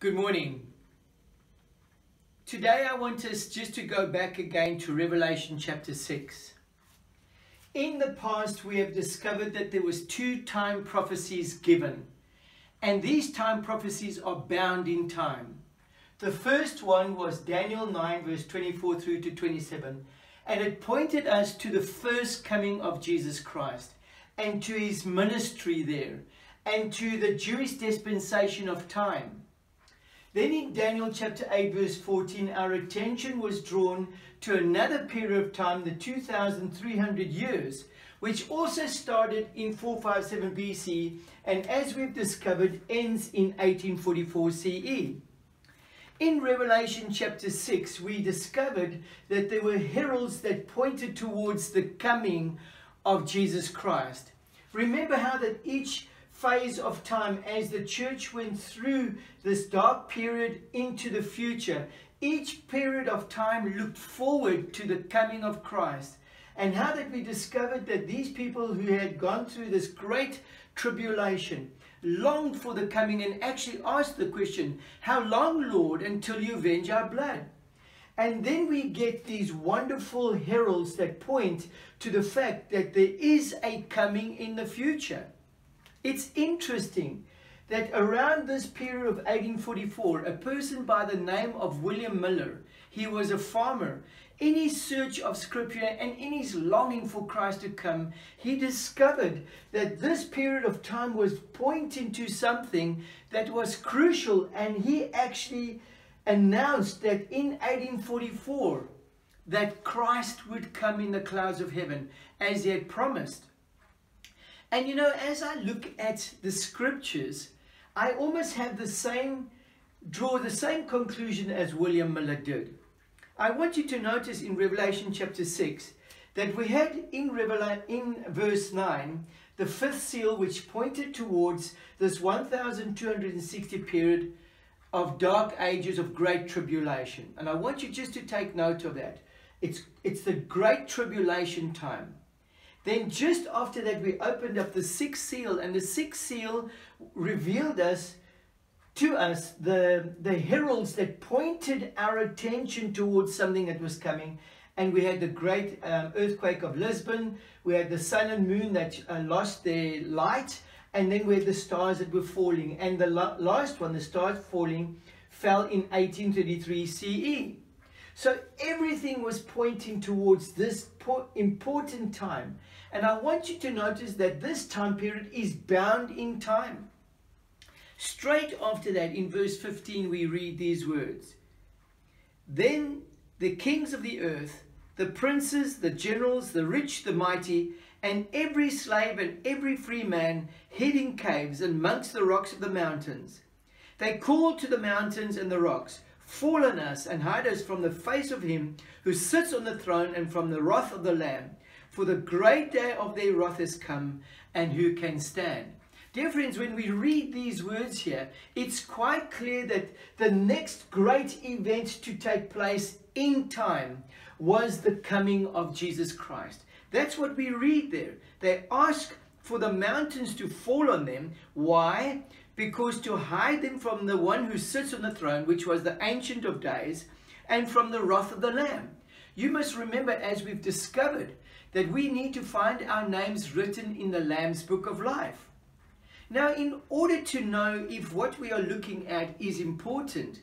Good morning. Today I want us just to go back again to Revelation chapter 6. In the past we have discovered that there was two time prophecies given and these time prophecies are bound in time. The first one was Daniel 9 verse 24 through to 27 and it pointed us to the first coming of Jesus Christ and to his ministry there and to the Jewish dispensation of time. Then in Daniel chapter 8 verse 14, our attention was drawn to another period of time, the 2,300 years, which also started in 457 BC and as we've discovered ends in 1844 CE. In Revelation chapter 6, we discovered that there were heralds that pointed towards the coming of Jesus Christ. Remember how that each phase of time as the church went through this dark period into the future. Each period of time looked forward to the coming of Christ. And how did we discover that these people who had gone through this great tribulation longed for the coming and actually asked the question, How long, Lord, until you avenge our blood? And then we get these wonderful heralds that point to the fact that there is a coming in the future. It's interesting that around this period of 1844, a person by the name of William Miller, he was a farmer, in his search of scripture and in his longing for Christ to come, he discovered that this period of time was pointing to something that was crucial and he actually announced that in 1844 that Christ would come in the clouds of heaven as he had promised. And you know, as I look at the scriptures, I almost have the same, draw the same conclusion as William Miller did. I want you to notice in Revelation chapter 6 that we had in, Revela in verse 9 the fifth seal which pointed towards this 1260 period of dark ages of great tribulation. And I want you just to take note of that. It's, it's the great tribulation time. Then just after that, we opened up the sixth seal, and the sixth seal revealed us to us the, the heralds that pointed our attention towards something that was coming. And we had the great um, earthquake of Lisbon. We had the sun and moon that uh, lost their light. And then we had the stars that were falling. And the last one, the stars falling, fell in 1833 CE. So everything was pointing towards this important time. And I want you to notice that this time period is bound in time. Straight after that, in verse 15, we read these words. Then the kings of the earth, the princes, the generals, the rich, the mighty, and every slave and every free man hid in caves and amongst the rocks of the mountains. They called to the mountains and the rocks, Fall on us and hide us from the face of him who sits on the throne and from the wrath of the Lamb. For the great day of their wrath is come, and who can stand? Dear friends, when we read these words here, it's quite clear that the next great event to take place in time was the coming of Jesus Christ. That's what we read there. They ask for the mountains to fall on them. Why? Because to hide them from the one who sits on the throne, which was the Ancient of Days, and from the wrath of the Lamb. You must remember, as we've discovered, that we need to find our names written in the Lamb's Book of Life. Now, in order to know if what we are looking at is important,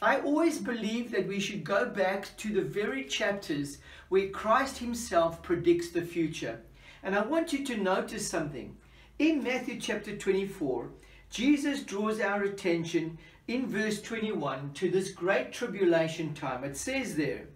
I always believe that we should go back to the very chapters where Christ himself predicts the future. And I want you to notice something. In Matthew chapter 24, Jesus draws our attention in verse 21 to this great tribulation time. It says there,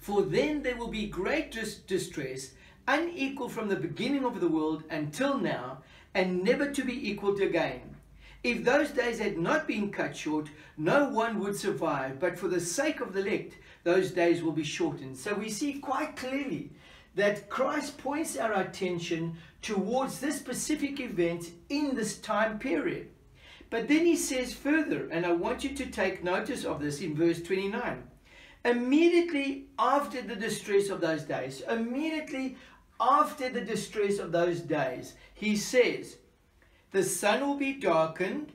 for then there will be great dis distress, unequal from the beginning of the world until now, and never to be equaled again. If those days had not been cut short, no one would survive, but for the sake of the elect, those days will be shortened. So we see quite clearly that Christ points our attention towards this specific event in this time period. But then he says further, and I want you to take notice of this in verse 29. Immediately after the distress of those days, immediately after the distress of those days, he says, the sun will be darkened,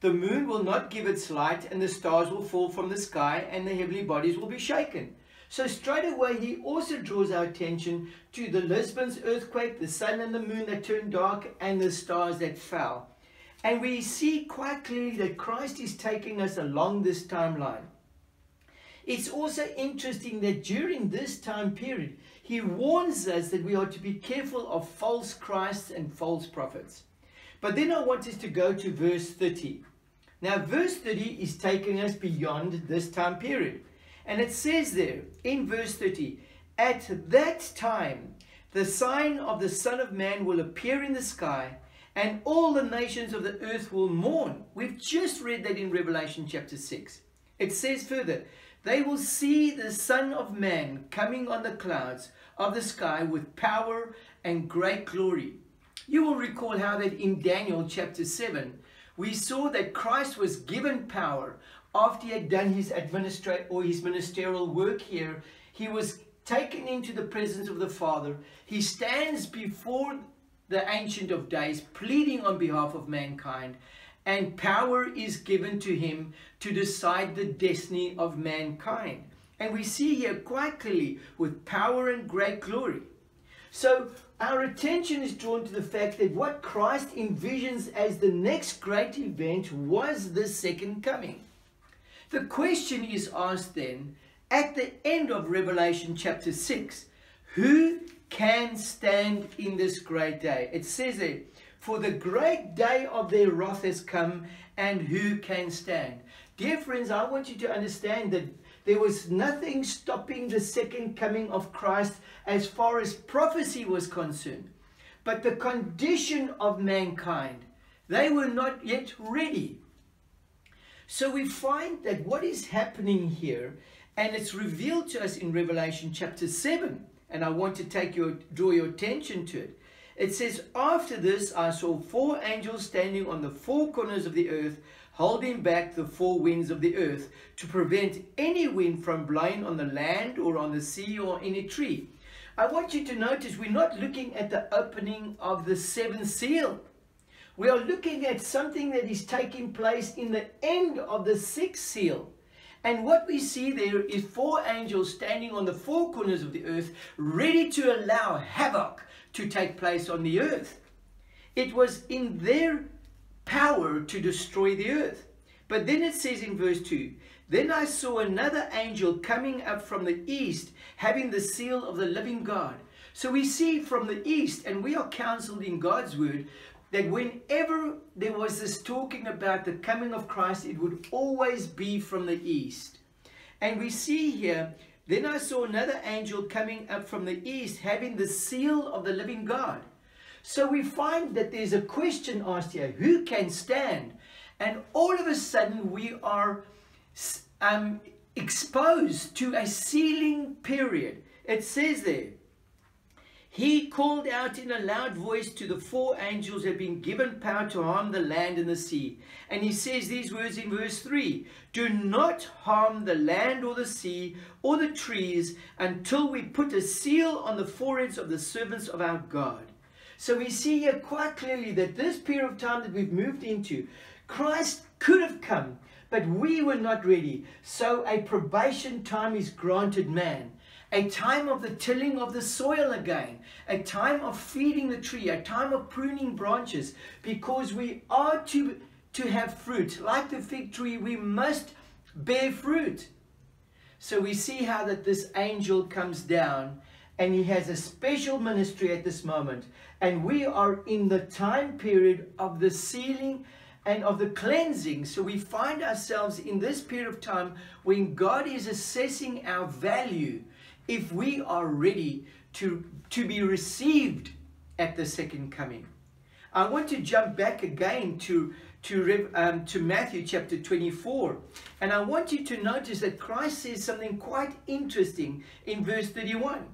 The moon will not give its light, and the stars will fall from the sky, and the heavenly bodies will be shaken. So straight away he also draws our attention to the Lisbon's earthquake, the sun and the moon that turned dark, and the stars that fell. And we see quite clearly that Christ is taking us along this timeline. It's also interesting that during this time period, he warns us that we are to be careful of false Christs and false prophets. But then I want us to go to verse 30. Now, verse 30 is taking us beyond this time period. And it says there in verse 30, At that time, the sign of the Son of Man will appear in the sky, and all the nations of the earth will mourn. We've just read that in Revelation chapter 6. It says further, They will see the Son of Man coming on the clouds of the sky with power and great glory. You will recall how that in Daniel chapter 7, we saw that Christ was given power after he had done his administrate or his ministerial work here. He was taken into the presence of the Father. He stands before the Ancient of Days, pleading on behalf of mankind, and power is given to him to decide the destiny of mankind. And we see here quite clearly with power and great glory. So our attention is drawn to the fact that what Christ envisions as the next great event was the second coming. The question is asked then at the end of Revelation chapter 6 who can stand in this great day? It says there, for the great day of their wrath has come, and who can stand? Dear friends, I want you to understand that there was nothing stopping the second coming of Christ as far as prophecy was concerned. But the condition of mankind, they were not yet ready. So we find that what is happening here, and it's revealed to us in Revelation chapter 7, and I want to take your draw your attention to it. It says, After this I saw four angels standing on the four corners of the earth, holding back the four winds of the earth, to prevent any wind from blowing on the land or on the sea or any tree. I want you to notice we're not looking at the opening of the seventh seal we are looking at something that is taking place in the end of the sixth seal. And what we see there is four angels standing on the four corners of the earth, ready to allow havoc to take place on the earth. It was in their power to destroy the earth. But then it says in verse 2 Then I saw another angel coming up from the east, having the seal of the living God. So we see from the east, and we are counseled in God's word that whenever there was this talking about the coming of Christ, it would always be from the east. And we see here, then I saw another angel coming up from the east, having the seal of the living God. So we find that there's a question asked here, who can stand? And all of a sudden we are um, exposed to a sealing period. It says there, he called out in a loud voice to the four angels who had been given power to harm the land and the sea. And he says these words in verse 3 Do not harm the land or the sea or the trees until we put a seal on the foreheads of the servants of our God. So we see here quite clearly that this period of time that we've moved into, Christ could have come, but we were not ready. So a probation time is granted man a time of the tilling of the soil again, a time of feeding the tree, a time of pruning branches, because we are to, to have fruit. Like the fig tree, we must bear fruit. So we see how that this angel comes down and he has a special ministry at this moment. And we are in the time period of the sealing and of the cleansing. So we find ourselves in this period of time when God is assessing our value if we are ready to, to be received at the second coming. I want to jump back again to, to, um, to Matthew chapter 24. And I want you to notice that Christ says something quite interesting in verse 31.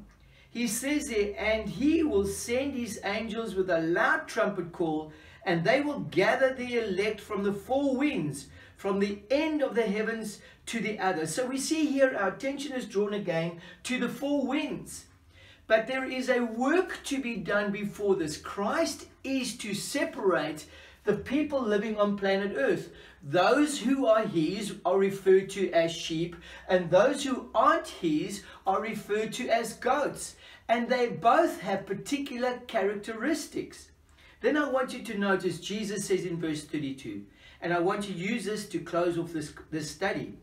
He says there, and he will send his angels with a loud trumpet call, and they will gather the elect from the four winds, from the end of the heavens to the other. So we see here our attention is drawn again to the four winds. But there is a work to be done before this. Christ is to separate the people living on planet Earth. Those who are his are referred to as sheep, and those who aren't his are referred to as goats. And they both have particular characteristics. Then I want you to notice Jesus says in verse 32, and I want to use this to close off this, this study.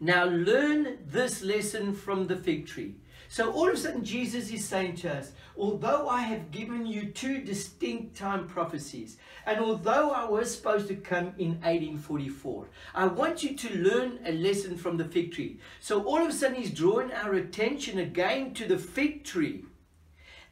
Now learn this lesson from the fig tree. So all of a sudden Jesus is saying to us, although I have given you two distinct time prophecies, and although I was supposed to come in 1844, I want you to learn a lesson from the fig tree. So all of a sudden he's drawing our attention again to the fig tree.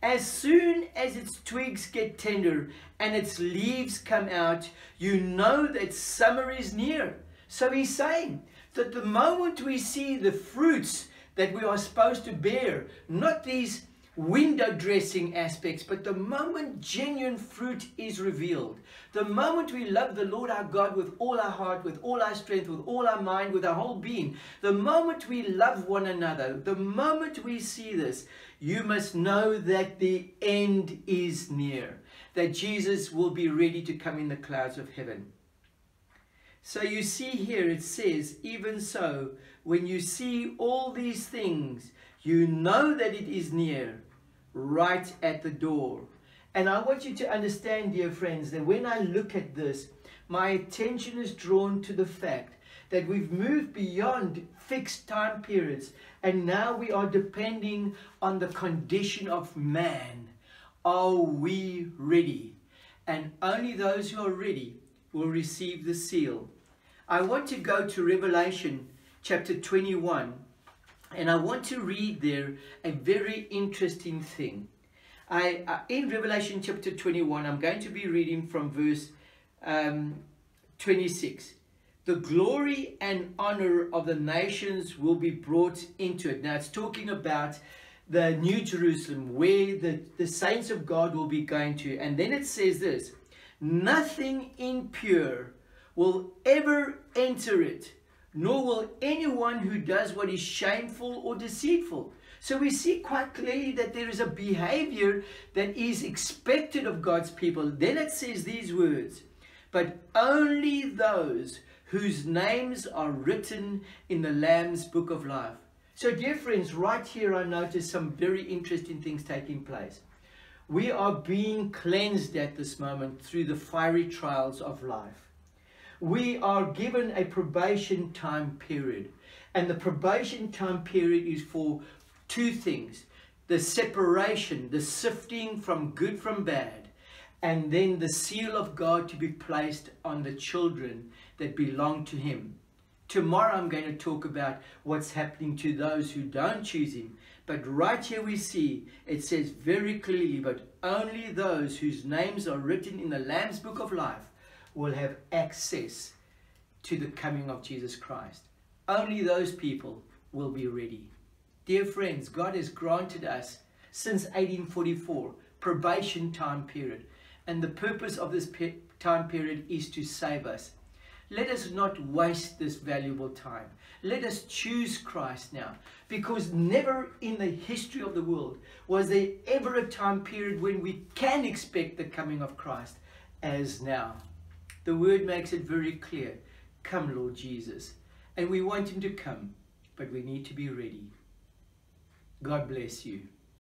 As soon as its twigs get tender and its leaves come out, you know that summer is near. So he's saying that the moment we see the fruits that we are supposed to bear, not these window dressing aspects, but the moment genuine fruit is revealed, the moment we love the Lord our God with all our heart, with all our strength, with all our mind, with our whole being, the moment we love one another, the moment we see this, you must know that the end is near, that Jesus will be ready to come in the clouds of heaven. So you see here it says, even so, when you see all these things, you know that it is near, right at the door. And I want you to understand, dear friends, that when I look at this, my attention is drawn to the fact that we've moved beyond fixed time periods and now we are depending on the condition of man. Are we ready? And only those who are ready will receive the seal. I want to go to Revelation chapter 21, and I want to read there a very interesting thing. I, uh, in Revelation chapter 21, I'm going to be reading from verse um, 26. The glory and honor of the nations will be brought into it. Now, it's talking about the New Jerusalem, where the, the saints of God will be going to. And then it says this Nothing impure will ever enter it nor will anyone who does what is shameful or deceitful. So we see quite clearly that there is a behavior that is expected of God's people. Then it says these words, but only those whose names are written in the Lamb's book of life. So dear friends, right here I notice some very interesting things taking place. We are being cleansed at this moment through the fiery trials of life we are given a probation time period. And the probation time period is for two things the separation, the sifting from good from bad, and then the seal of God to be placed on the children that belong to Him. Tomorrow I'm going to talk about what's happening to those who don't choose Him. But right here we see it says very clearly, but only those whose names are written in the Lamb's Book of Life will have access to the coming of Jesus Christ. Only those people will be ready. Dear friends, God has granted us since 1844 probation time period. And the purpose of this time period is to save us. Let us not waste this valuable time. Let us choose Christ now. Because never in the history of the world was there ever a time period when we can expect the coming of Christ as now. The word makes it very clear. Come, Lord Jesus. And we want him to come, but we need to be ready. God bless you.